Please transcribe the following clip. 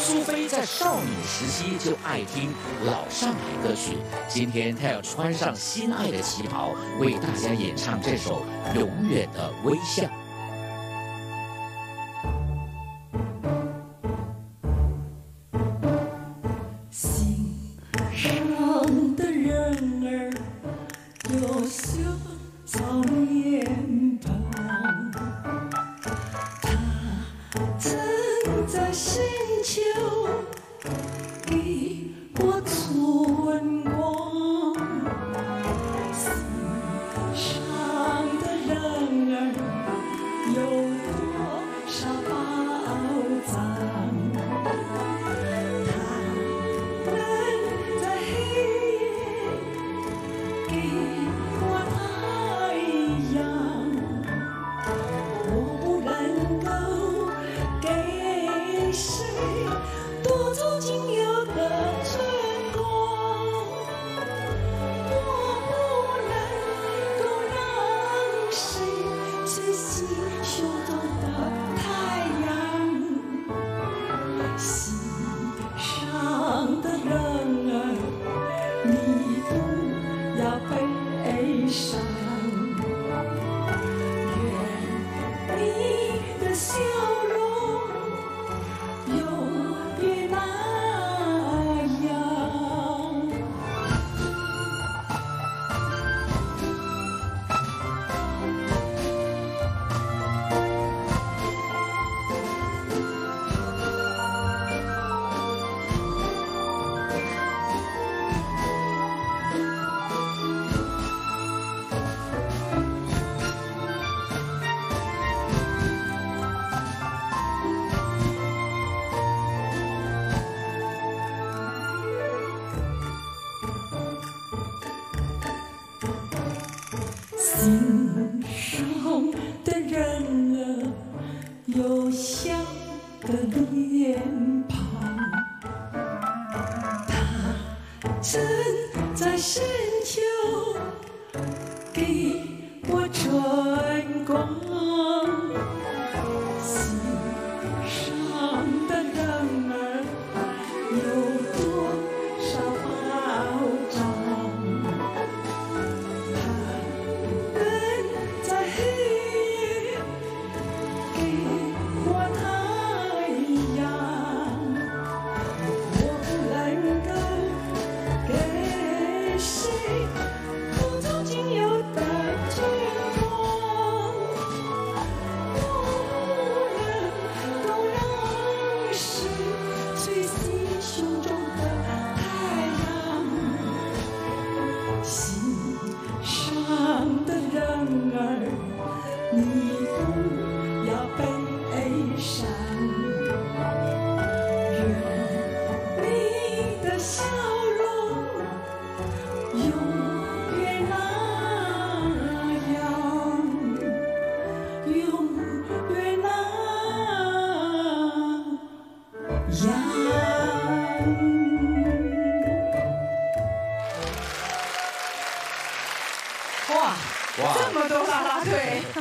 苏菲在少女时期就爱听老上海歌曲，今天她要穿上心爱的旗袍，为大家演唱这首《永远的微笑》。在心秋，心胸。心上的人儿有笑的脸庞他在深秋给对吗哇这么多啦啦队